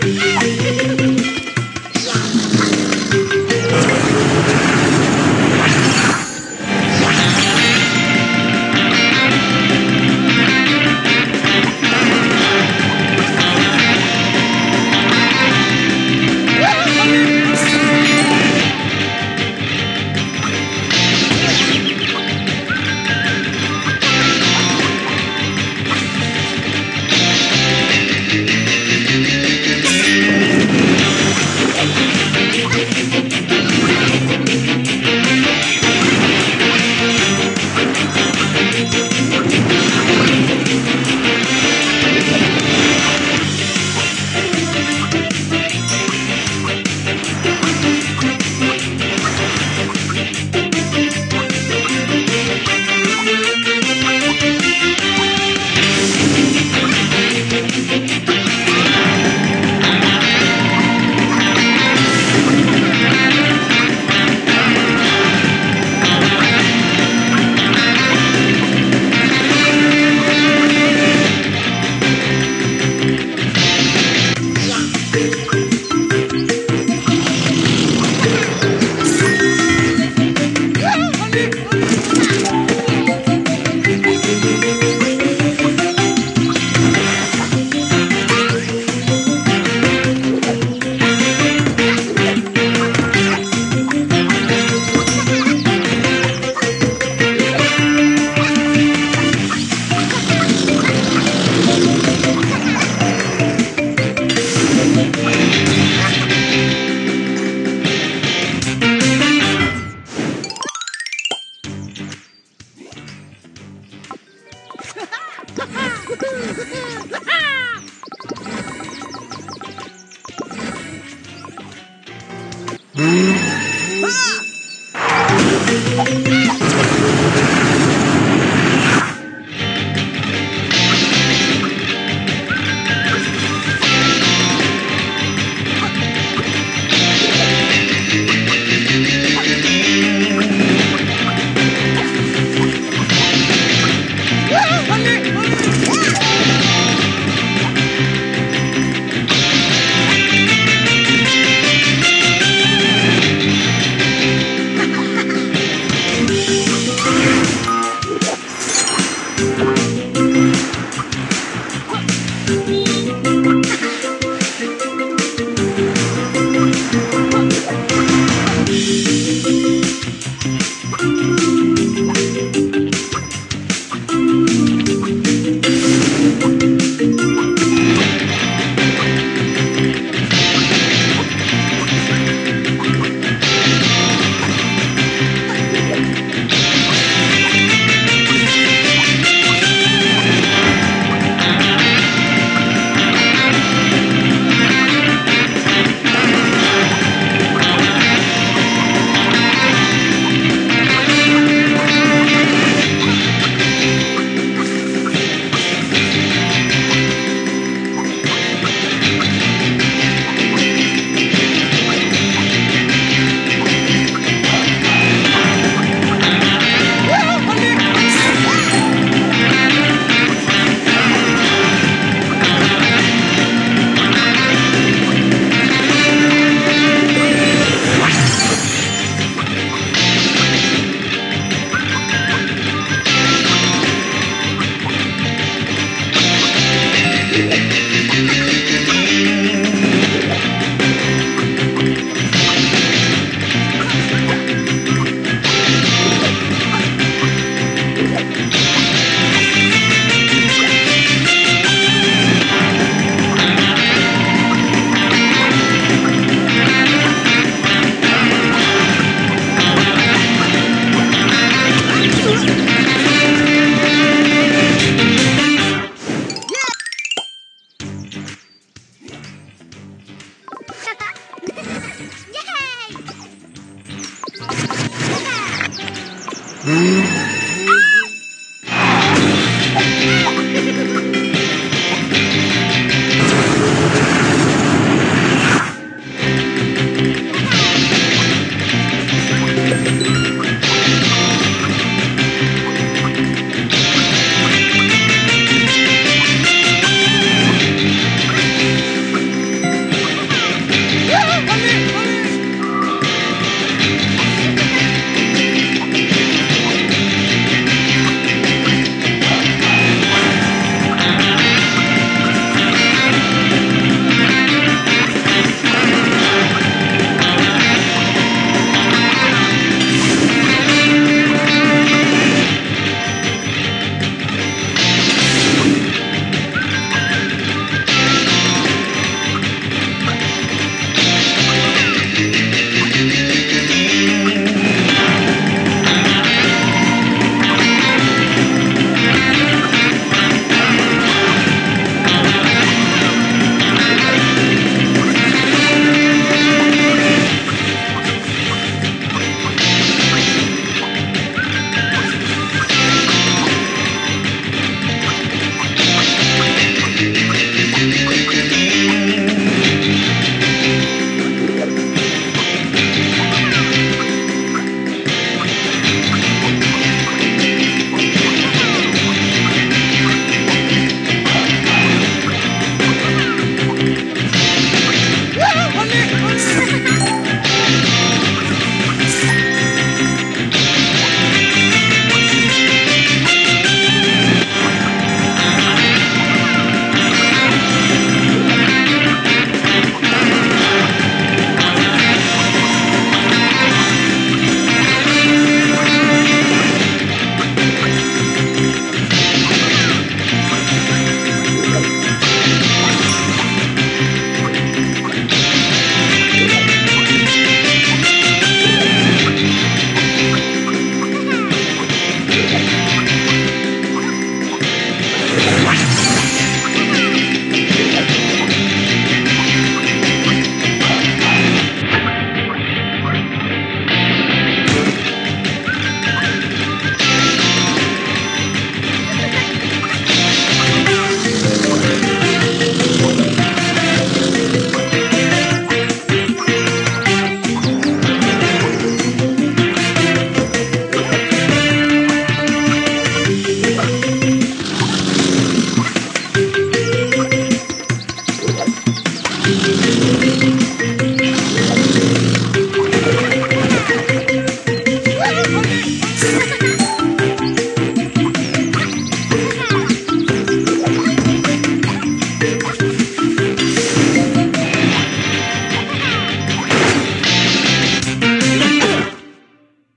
Yeah. Mm-hmm. Yay!